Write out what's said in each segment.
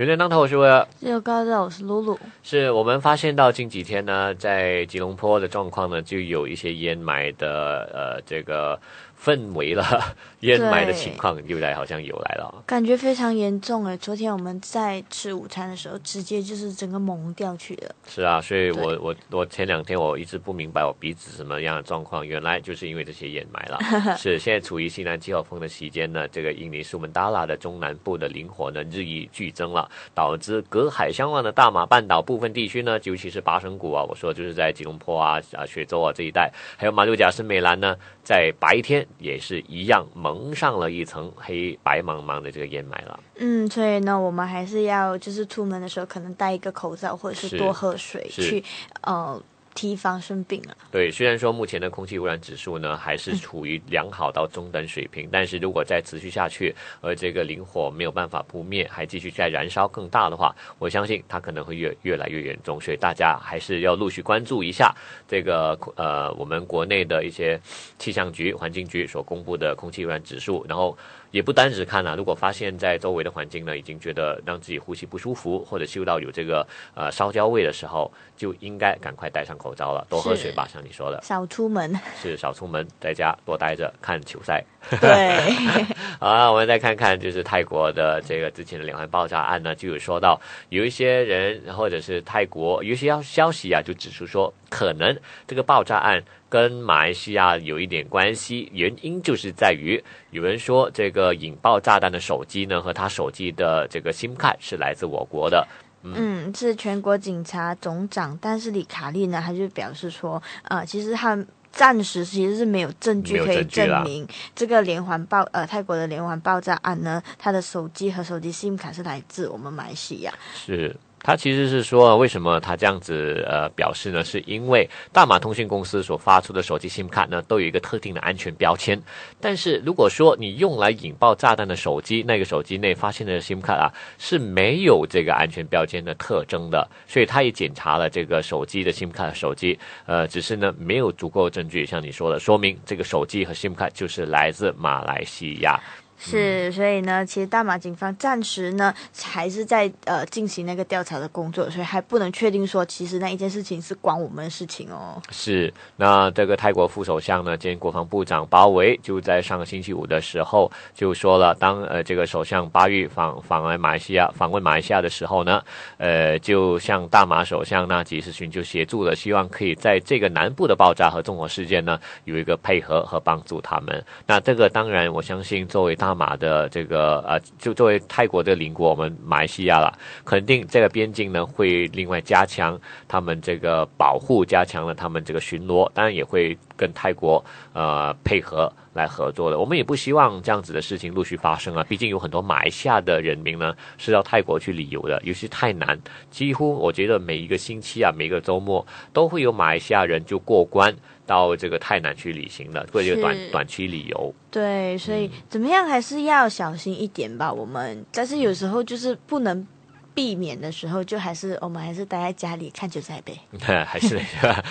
榴莲当头，我是威尔。这个高照，我是露露。是我们发现到近几天呢，在吉隆坡的状况呢，就有一些烟霾的呃这个。氛围了 烟霾的情况又来，好像有来了，感觉非常严重哎！昨天我们在吃午餐的时候，直接就是整个蒙掉去了。是啊，所以我我我前两天我一直不明白我鼻子什么样的状况，原来就是因为这些烟霾了。是现在处于西南季候风的期间呢，这个印尼苏门答腊的中南部的林火呢日益剧增了，导致隔海相望的大马半岛部分地区呢，尤其是巴生谷啊，我说就是在吉隆坡啊啊雪州啊这一带，还有马六甲、森美兰呢，在白天也是。一样蒙上了一层黑白茫茫的这个烟霾了。嗯，所以呢，我们还是要就是出门的时候可能戴一个口罩，或者是多喝水，去呃。提防生病啊！对，虽然说目前的空气污染指数呢还是处于良好到中等水平，但是如果再持续下去，而这个林火没有办法扑灭，还继续在燃烧更大的话，我相信它可能会越越来越严重。所以大家还是要陆续关注一下这个呃我们国内的一些气象局、环境局所公布的空气污染指数，然后。也不单只看啊，如果发现在周围的环境呢，已经觉得让自己呼吸不舒服，或者嗅到有这个呃烧焦味的时候，就应该赶快戴上口罩了，多喝水吧，像你说的，少出门是少出门，在家多待着看球赛。对，好，我们再看看，就是泰国的这个之前的两岸爆炸案呢，就有说到有一些人或者是泰国有些消消息啊，就指出说，可能这个爆炸案跟马来西亚有一点关系，原因就是在于有人说这个引爆炸弹的手机呢，和他手机的这个 SIM 卡是来自我国的。嗯，是全国警察总长，但是李卡利呢，他就表示说，呃，其实他。暂时其实是没有证据可以证明这个连环爆呃泰国的连环爆炸案呢，他的手机和手机 SIM 卡是来自我们马来西亚。是。他其实是说，为什么他这样子呃表示呢？是因为大马通讯公司所发出的手机 SIM 卡呢，都有一个特定的安全标签。但是如果说你用来引爆炸弹的手机，那个手机内发现的 SIM 卡啊是没有这个安全标签的特征的，所以他也检查了这个手机的 SIM 卡的手机，呃，只是呢没有足够证据，像你说的，说明这个手机和 SIM 卡就是来自马来西亚。是，所以呢，其实大马警方暂时呢还是在呃进行那个调查的工作，所以还不能确定说其实那一件事情是关我们的事情哦。是，那这个泰国副首相呢兼国防部长巴维就在上个星期五的时候就说了，当呃这个首相巴育访访问马来西亚访问马来西亚的时候呢，呃就向大马首相纳吉是寻求协助了，希望可以在这个南部的爆炸和纵火事件呢有一个配合和帮助他们。那这个当然我相信作为大马的这个呃，就作为泰国的邻国，我们马来西亚了，肯定这个边境呢会另外加强他们这个保护，加强了他们这个巡逻，当然也会跟泰国呃配合来合作的。我们也不希望这样子的事情陆续发生啊，毕竟有很多马来西亚的人民呢是到泰国去旅游的，尤其太难，几乎我觉得每一个星期啊，每个周末都会有马来西亚人就过关。到这个太南去旅行了，或者短短期旅游。对，所以怎么样还是要小心一点吧。我们但是有时候就是不能。避免的时候，就还是我们还是待在家里看球赛呗。还是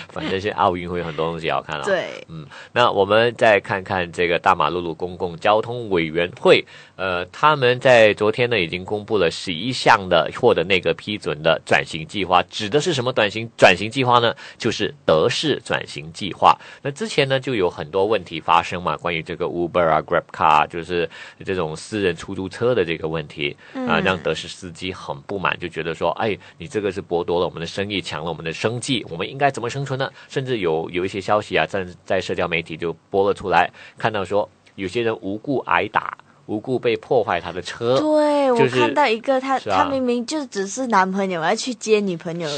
反正是奥运会很多东西要看了。对，嗯，那我们再看看这个大马路路公共交通委员会，呃，他们在昨天呢已经公布了十一项的获得那个批准的转型计划，指的是什么转型转型计划呢？就是德式转型计划。那之前呢就有很多问题发生嘛，关于这个 Uber 啊、Grab Car，就是这种私人出租车的这个问题啊，让德式司机很不。满就觉得说，哎，你这个是剥夺了我们的生意，抢了我们的生计，我们应该怎么生存呢？甚至有有一些消息啊，在在社交媒体就播了出来，看到说有些人无故挨打。无故被破坏他的车，对我看到一个他，他明明就只是男朋友要去接女朋友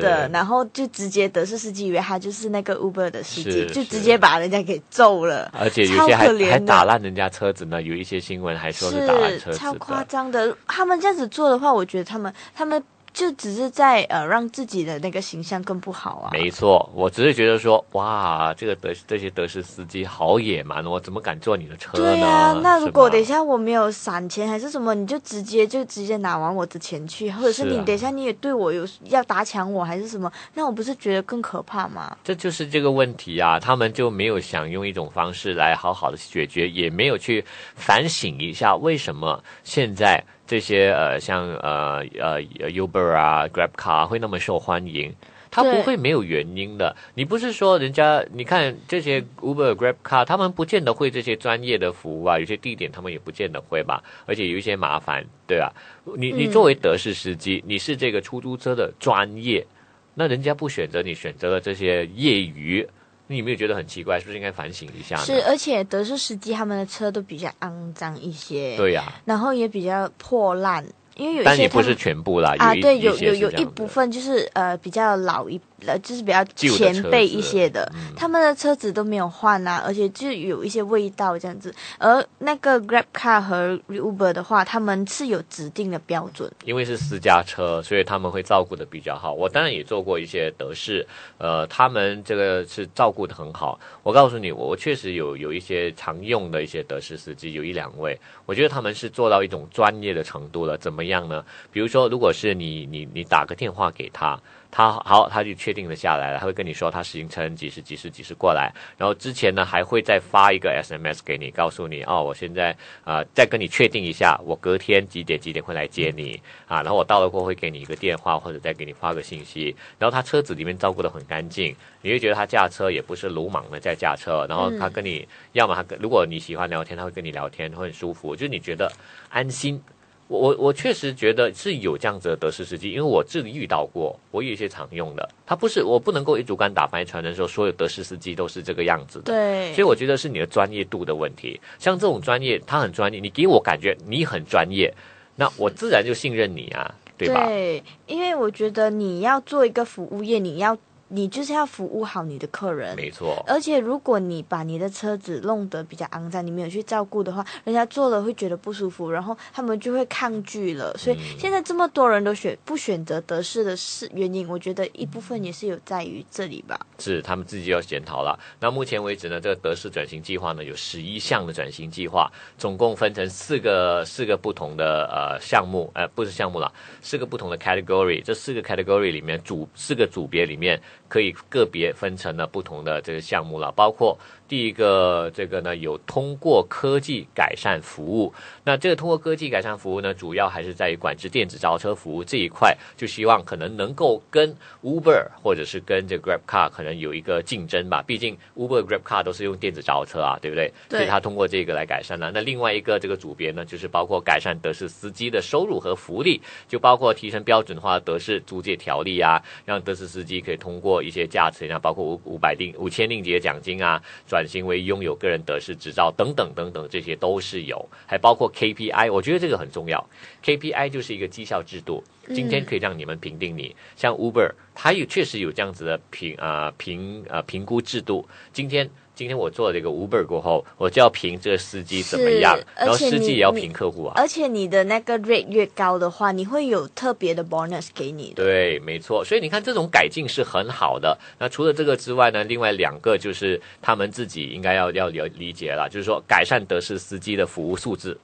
的，然后就直接德士司机以为他就是那个 Uber 的司机，就直接把人家给揍了，而且有些还还打烂人家车子呢。有一些新闻还说是打烂车子，超夸张的。他们这样子做的话，我觉得他们他们。就只是在呃让自己的那个形象更不好啊。没错，我只是觉得说，哇，这个德这些德式司机好野蛮，我怎么敢坐你的车呢？对啊，那如果等一下我没有散钱还是什么，你就直接就直接拿完我的钱去，或者是你等一下你也对我有要打抢我还是什么，那我不是觉得更可怕吗？这就是这个问题啊，他们就没有想用一种方式来好好的解决，也没有去反省一下为什么现在。这些呃像呃呃 Uber 啊 Grab Car 会那么受欢迎？它不会没有原因的。你不是说人家你看这些 Uber Grab Car，他们不见得会这些专业的服务啊，有些地点他们也不见得会吧，而且有一些麻烦，对吧？你你作为德式司机，你是这个出租车的专业，那人家不选择你，选择了这些业余。你有没有觉得很奇怪？是不是应该反省一下？是，而且德式司机他们的车都比较肮脏一些，对呀，然后也比较破烂，因为有一些但也不是全部啦，啊，对，有有有一部分就是呃比较老一。呃，就是比较前辈一些的，他们的车子都没有换啊，而且就有一些味道这样子。而那个 Grab Car 和 Uber 的话，他们是有指定的标准，因为是私家车，所以他们会照顾的比较好。我当然也做过一些德式，呃，他们这个是照顾的很好。我告诉你，我确实有有一些常用的一些德式司机，有一两位，我觉得他们是做到一种专业的程度了。怎么样呢？比如说，如果是你你你打个电话给他。他好，他就确定了下来了。他会跟你说他行程几时几时几时过来，然后之前呢还会再发一个 SMS 给你，告诉你哦，我现在呃再跟你确定一下，我隔天几点几点会来接你啊。然后我到了过后会给你一个电话或者再给你发个信息。然后他车子里面照顾的很干净，你会觉得他驾车也不是鲁莽的在驾车。然后他跟你要么他跟如果你喜欢聊天，他会跟你聊天会很舒服，就是你觉得安心。我我我确实觉得是有这样子的德式司机，因为我这里遇到过，我有一些常用的，它不是我不能够一竹竿打翻一船人说所有德式司机都是这个样子的，对，所以我觉得是你的专业度的问题。像这种专业，他很专业，你给我感觉你很专业，那我自然就信任你啊，对吧？对，因为我觉得你要做一个服务业，你要。你就是要服务好你的客人，没错。而且如果你把你的车子弄得比较肮脏，你没有去照顾的话，人家坐了会觉得不舒服，然后他们就会抗拒了。所以现在这么多人都选不选择德式的是原因，我觉得一部分也是有在于这里吧。是他们自己要检讨了。那目前为止呢，这个德式转型计划呢有十一项的转型计划，总共分成四个四个不同的呃项目，呃不是项目了，四个不同的 category。这四个 category 里面组四个组别里面。可以个别分成了不同的这个项目了，包括。第一个这个呢，有通过科技改善服务。那这个通过科技改善服务呢，主要还是在于管制电子招车服务这一块，就希望可能能够跟 Uber 或者是跟这 Grab Car 可能有一个竞争吧。毕竟 Uber、Grab Car 都是用电子招车啊，对不对？对。所以它通过这个来改善了。那另外一个这个组别呢，就是包括改善德士司机的收入和福利，就包括提升标准化德士租借条例啊，让德士司机可以通过一些价值，像包括五五百定五千令节奖金啊。转型为拥有个人得失执照等等等等，这些都是有，还包括 KPI，我觉得这个很重要。KPI 就是一个绩效制度，今天可以让你们评定你。像 Uber，它有确实有这样子的评啊评啊评估制度。今天。今天我做了这个 Uber 过后，我就要评这个司机怎么样，然后司机也要评客户啊。而且你的那个 rate 越高的话，你会有特别的 bonus 给你的。对，没错。所以你看，这种改进是很好的。那除了这个之外呢，另外两个就是他们自己应该要要理理解了，就是说改善德士司机的服务素质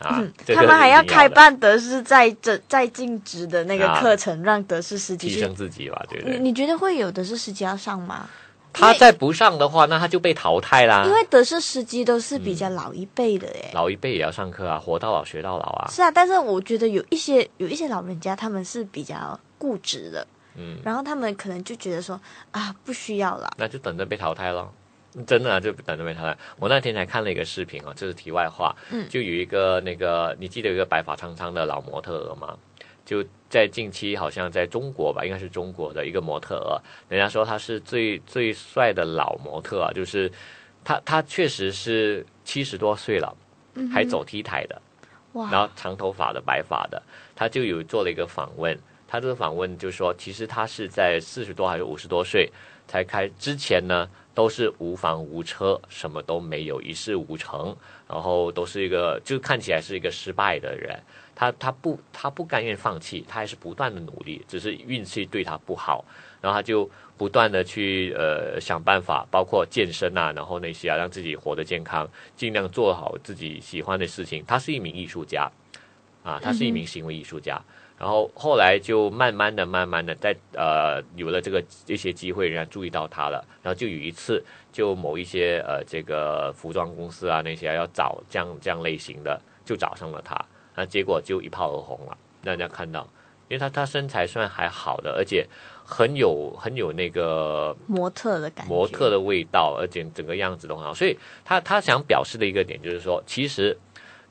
啊。他们还要开办德士在这在尽职的那个课程，让德士司机提升自己吧，对不对？你你觉得会有德士司机要上吗？他再不上的话，那他就被淘汰啦。因为德式司机都是比较老一辈的哎，老一辈也要上课啊，活到老学到老啊。是啊，但是我觉得有一些有一些老人家他们是比较固执的，嗯，然后他们可能就觉得说啊不需要了，那就等着被淘汰咯。真的啊，就等着被淘汰。我那天才看了一个视频啊，这是题外话，嗯，就有一个那个你记得有一个白发苍苍的老模特儿吗？就在近期，好像在中国吧，应该是中国的一个模特儿。人家说他是最最帅的老模特啊，就是他他确实是七十多岁了，还走 T 台的，然后长头发的白发的，他就有做了一个访问。他这个访问就说，其实他是在四十多还是五十多岁才开，之前呢都是无房无车，什么都没有，一事无成，然后都是一个就看起来是一个失败的人。他他不他不甘愿放弃，他还是不断的努力，只是运气对他不好，然后他就不断的去呃想办法，包括健身啊，然后那些啊，让自己活得健康，尽量做好自己喜欢的事情。他是一名艺术家，啊，他是一名行为艺术家，然后后来就慢慢的、慢慢的在呃有了这个一些机会，人家注意到他了，然后就有一次，就某一些呃这个服装公司啊那些要找这样这样类型的，就找上了他。那结果就一炮而红了，让人家看到，因为他他身材算还好的，而且很有很有那个模特的感觉，模特的味道，而且整个样子都很好，所以他他想表示的一个点就是说，其实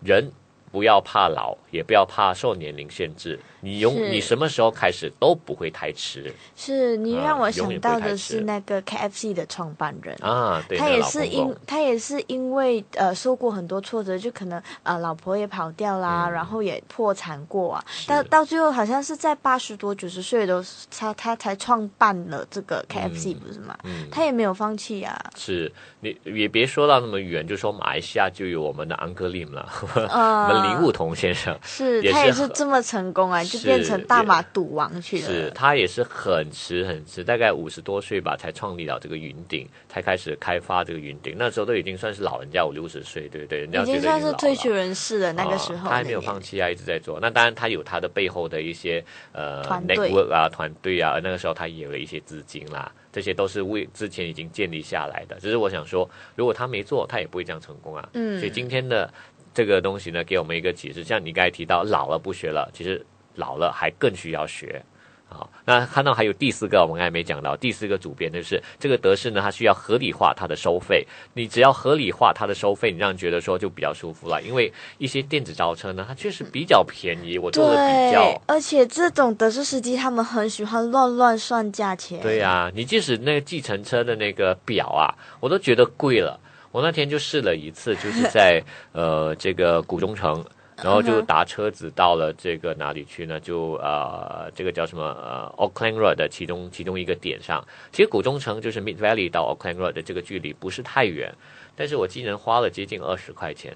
人。不要怕老，也不要怕受年龄限制。你永你什么时候开始都不会太迟。是你让我想到的是那个 KFC 的创办人啊，对他也是因他也是因为呃受过很多挫折，就可能呃老婆也跑掉啦，然后也破产过啊。到到最后好像是在八十多九十岁的时候，他他才创办了这个 KFC，不是吗？他也没有放弃啊。是你也别说到那么远，就说马来西亚就有我们的 Uncle Lim 了，我们林悟桐先生，是他也是这么成功啊。就变成大马赌王去了。是他也是很迟很迟，大概五十多岁吧，才创立了这个云顶，才开始开发这个云顶。那时候都已经算是老人家五六十岁，对不对？人家已经算是退休人士了。那个时候他还没有放弃啊，一直在做。那当然，他有他的背后的一些呃团队啊，团队啊。那个时候他也有了一些资金啦，这些都是为之前已经建立下来的。只是我想说，如果他没做，他也不会这样成功啊。嗯，所以今天的这个东西呢，给我们一个启示。像你刚才提到，老了不学了，其实。老了还更需要学，好，那看到还有第四个，我们刚才没讲到，第四个主编就是这个德式呢，它需要合理化它的收费。你只要合理化它的收费，你让人觉得说就比较舒服了。因为一些电子招车呢，它确实比较便宜，我做了比较。而且这种德式司机他们很喜欢乱乱算价钱。对呀，你即使那个计程车的那个表啊，我都觉得贵了。我那天就试了一次，就是在呃这个古中城。然后就搭车子到了这个哪里去呢？就呃，这个叫什么呃，Auckland Road 的其中其中一个点上。其实古中城就是 Mid Valley 到 Auckland Road 的这个距离不是太远，但是我竟然花了接近二十块钱。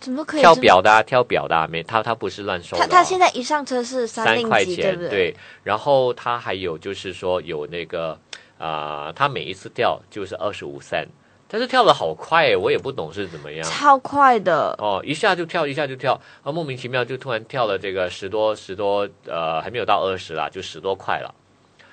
怎么可以？跳表的，啊跳表的，啊没他他不是乱收。他他现在一上车是三块钱，对对？然后他还有就是说有那个啊，他每一次掉就是二十五 cent。但是跳的好快，我也不懂是怎么样，超快的哦，一下就跳，一下就跳，啊，莫名其妙就突然跳了这个十多十多，呃，还没有到二十啦，就十多块了。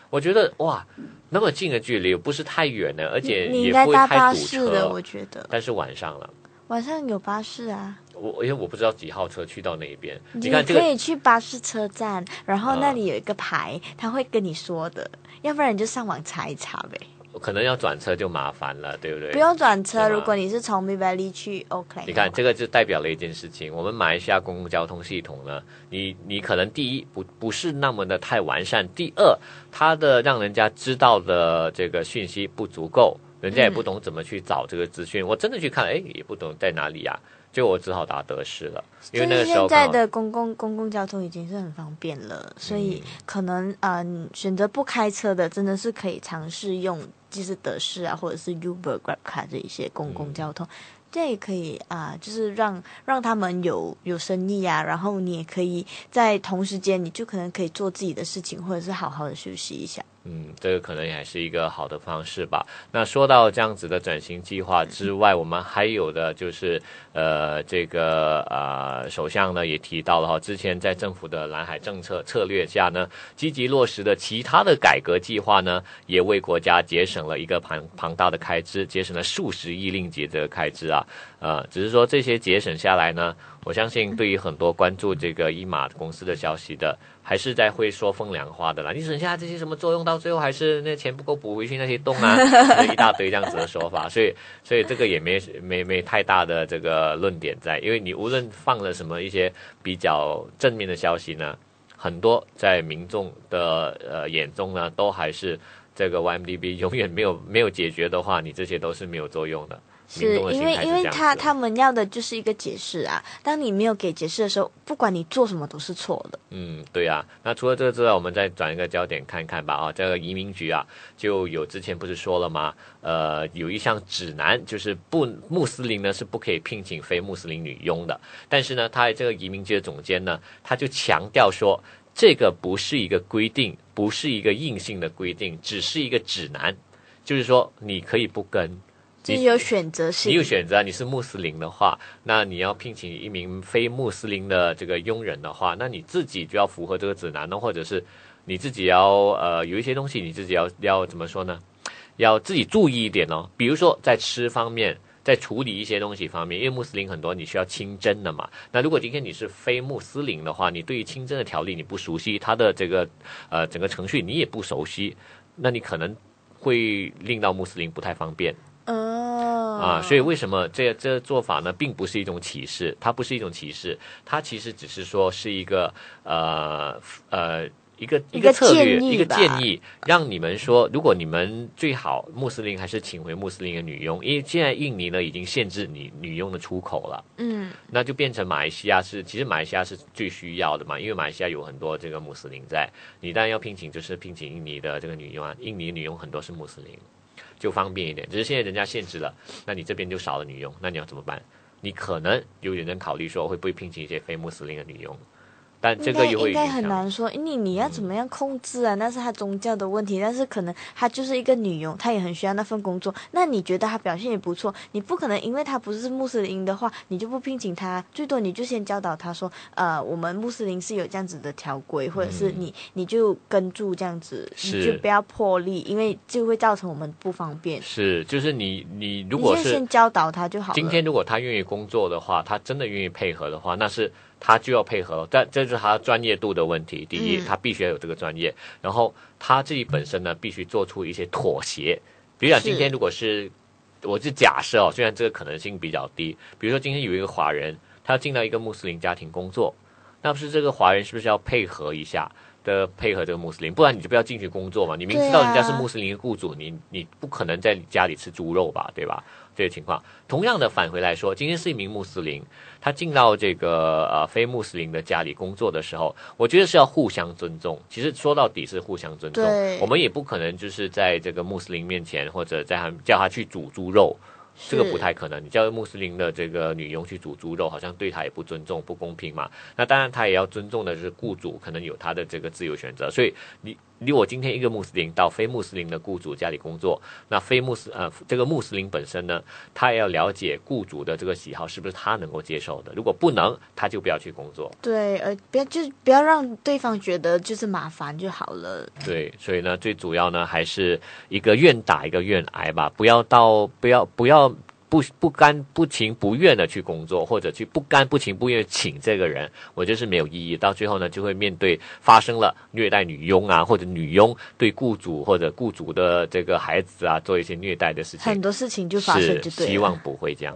我觉得哇，那么近的距离，不是太远的，而且也不会太堵车。我觉得，但是晚上了，晚上有巴士啊。我因为我不知道几号车去到那一边，你看可以去巴士车站，然后那里有一个牌，他会跟你说的，要不然你就上网查一查呗。可能要转车就麻烦了，对不对？不用转车，如果你是从 m i v a l y 去 OK。你看，这个就代表了一件事情：我们马来西亚公共交通系统呢，你你可能第一不不是那么的太完善，第二它的让人家知道的这个讯息不足够，人家也不懂怎么去找这个资讯。我真的去看，哎，也不懂在哪里呀。就我只好打德士了，因为那个时候现在的公共公共交通已经是很方便了，所以可能嗯选择不开车的真的是可以尝试用，就是德士啊，或者是 Uber、Grab 卡这一些公共交通，这也可以啊，就是让让他们有有生意啊，然后你也可以在同时间，你就可能可以做自己的事情，或者是好好的休息一下。嗯，这个可能也是一个好的方式吧。那说到这样子的转型计划之外，我们还有的就是，呃，这个呃，首相呢也提到了哈，之前在政府的蓝海政策策略下呢，积极落实的其他的改革计划呢，也为国家节省了一个庞庞大的开支，节省了数十亿令吉的开支啊。呃，只是说这些节省下来呢，我相信对于很多关注这个一马公司的消息的。还是在会说风凉话的啦，你省下这些什么作用，到最后还是那钱不够补回去那些洞啊，一大堆这样子的说法，所以所以这个也没没没太大的这个论点在，因为你无论放了什么一些比较正面的消息呢，很多在民众的呃眼中呢，都还是这个 YMDB 永远没有没有解决的话，你这些都是没有作用的。是因为，因为他他们要的就是一个解释啊。当你没有给解释的时候，不管你做什么都是错的。嗯，对啊。那除了这个之外，我们再转一个焦点看看吧。啊，这个移民局啊，就有之前不是说了吗？呃，有一项指南，就是不穆斯林呢是不可以聘请非穆斯林女佣的。但是呢，他这个移民局的总监呢，他就强调说，这个不是一个规定，不是一个硬性的规定，只是一个指南，就是说你可以不跟。你有选择性，你有选择。你是穆斯林的话，那你要聘请一名非穆斯林的这个佣人的话，那你自己就要符合这个指南呢，或者是你自己要呃有一些东西你自己要要怎么说呢？要自己注意一点哦。比如说在吃方面，在处理一些东西方面，因为穆斯林很多你需要清真的嘛。那如果今天你是非穆斯林的话，你对于清真的条例你不熟悉，它的这个呃整个程序你也不熟悉，那你可能会令到穆斯林不太方便。哦，啊，所以为什么这这做法呢，并不是一种歧视，它不是一种歧视，它其实只是说是一个呃呃。一个一个策略，一个建议，让你们说，如果你们最好穆斯林还是请回穆斯林的女佣，因为现在印尼呢已经限制你女佣的出口了，嗯，那就变成马来西亚是，其实马来西亚是最需要的嘛，因为马来西亚有很多这个穆斯林在，你当然要聘请，就是聘请印尼的这个女佣啊，印尼女佣很多是穆斯林，就方便一点，只是现在人家限制了，那你这边就少了女佣，那你要怎么办？你可能有点人考虑说，会不会聘请一些非穆斯林的女佣？但这个应该很难说，你你要怎么样控制啊？那是他宗教的问题，但是可能他就是一个女佣，她也很需要那份工作。那你觉得她表现也不错，你不可能因为她不是穆斯林的话，你就不聘请她。最多你就先教导她说，呃，我们穆斯林是有这样子的条规，或者是你你就跟住这样子，你就不要破例，因为就会造成我们不方便。是，就是你你如果是先教导他就好。今天如果他愿意工作的话，他真的愿意配合的话，那是。他就要配合，但这是他专业度的问题。第一，他必须要有这个专业，然后他自己本身呢，必须做出一些妥协。比如讲，今天如果是，我是假设哦，虽然这个可能性比较低。比如说，今天有一个华人，他要进到一个穆斯林家庭工作，那不是这个华人是不是要配合一下的配合这个穆斯林？不然你就不要进去工作嘛。你明知道人家是穆斯林的雇主，你你不可能在家里吃猪肉吧，对吧？这个情况，同样的返回来说，今天是一名穆斯林，他进到这个呃非穆斯林的家里工作的时候，我觉得是要互相尊重。其实说到底是互相尊重，我们也不可能就是在这个穆斯林面前或者在他叫他去煮猪肉。这个不太可能，你叫穆斯林的这个女佣去煮猪肉，好像对她也不尊重、不公平嘛。那当然，她也要尊重的是雇主，可能有她的这个自由选择。所以，你你我今天一个穆斯林到非穆斯林的雇主家里工作，那非穆斯呃这个穆斯林本身呢，他也要了解雇主的这个喜好是不是他能够接受的。如果不能，他就不要去工作。对，呃，不要就是不要让对方觉得就是麻烦就好了。对，所以呢，最主要呢还是一个愿打一个愿挨吧，不要到不要不要。不不甘不情不愿的去工作，或者去不甘不情不愿请这个人，我觉得是没有意义。到最后呢，就会面对发生了虐待女佣啊，或者女佣对雇主或者雇主的这个孩子啊做一些虐待的事情，很多事情就发生，就对。希望不会这样。